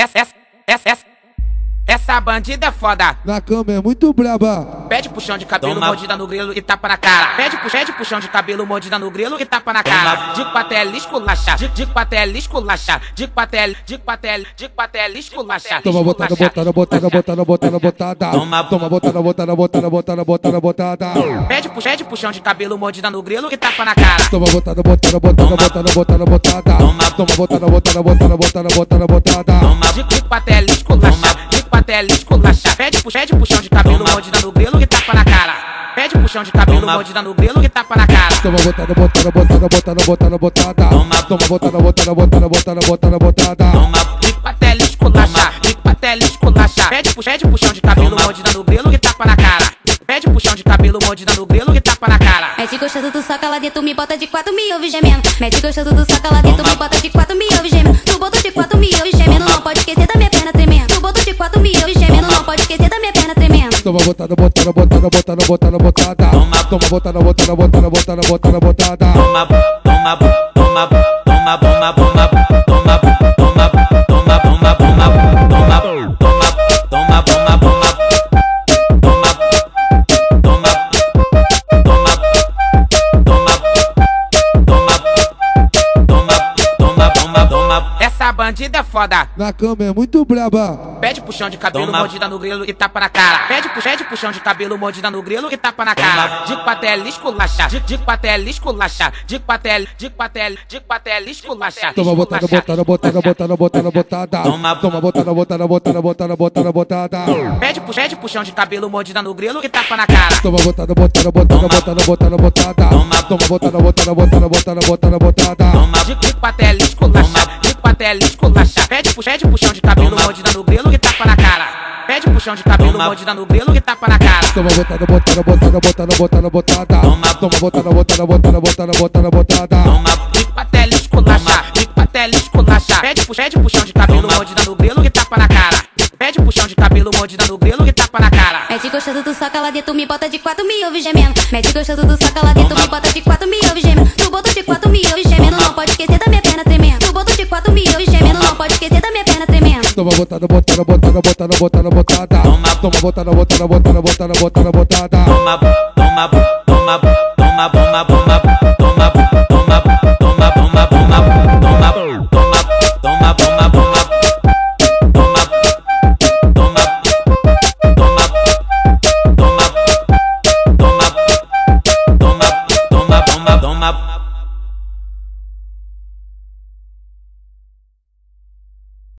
Essa, essa, essa, essa, bandida é foda. Na cama é muito braba. Pede puxão de cabelo, Toma. mordida no grelo e tapa na cara. Pede, pu- pede puxão de cabelo, mordida no grelo e tapa na cara. De patela esculacha, de, patela esculacha, de patela, de patela, de patela esculacha. Toma botada, botada, botada, botada, botada, botada. Toma. Toma botada, botada, botada, botada, botada, botada. Pede, pu- pede puxão de cabelo, mordida no grelo e tapa na cara. Toma botada, botada, botada, botada, botada, botada. Toma. Toma botada, botada, botada, botada, botada, botada. Toma, De, de patela esculacha, de patela esculacha. Pede, pu- pede puxão de cabelo, Toma. mordida no grelo e tapa na cara. Pede puxão de cabelo, Toma. mordida no grelo e tapa na cara. Toma botada, botada, botada, botada, botada, botada. Toma. Toma botada, botada, botada, botada, botada, botada. toma, De patela esculacha, de patela esculacha. Pede, pu- pede puxão de cabelo, Toma. mordida no grelo e tapa na cara. Pede puxão de cabelo, mordida no grelo e tapa na cara. Mete gostoso do soca lá dentro, me bota de quatro, me ouve gemendo. Mete gostoso do soca lá dentro, me bota de quatro, me ouve gemendo. Tu botou de quatro, me ouve gemendo, não pode esquecer da minha Toma botada, botada, botada, botada, botada, botada. Toma, toma botada, botada, botada, botada, botada, botada. Toma, toma, toma, toma, toma, toma, toma. Essa bandida é foda. Na cama é muito braba. Pede puxão de cabelo, Toma. mordida no grelo e tapa na cara. Pede, pu- pede puxão de cabelo, mordida no grelo e tapa na cara. De patela esculacha, de, de patela esculacha, de patela, de patela, de patela esculacha. Toma botada, botada, botada, botada, botada, botada. Toma. Toma botada, botada, botada, botada, botada, botada. Pede, pu- pede puxão de cabelo, mordida no grelo e tapa na cara. Toma botada, botada, botada, botada, botada, botada. Toma. Toma botada, botada, botada, botada, botada, botada. Toma, De, esculacha, patela esculacha. Pede, pu- pede puxão de cabelo, mordida no grelo e tapa na cara. Pede puxão de cabelo, mordida no grelo e tapa na cara. Toma botada, botada, botada, botada, botada, botada. Toma. Toma botada, botada, botada, botada, botada, botada. toma, De patela esculacha, de patela esculacha. Pede, pu- pede puxão de cabelo, mordida no grelo e tapa na cara. Pede puxão de cabelo, mordida no grelo e tapa na cara. Mete gostoso do soca lá dentro, me bota de quatro, me ouve gemendo. Mete gostoso do soca lá dentro, me bota de quatro, me ouve gemendo. Tu botou de quatro, me ouve gemendo, não pode esquecer da Toma botada, botada, botada, botada, botada, botada. Toma, toma botada, botada, botada, botada, botada, botada. Toma, toma, toma, toma, toma, toma, toma.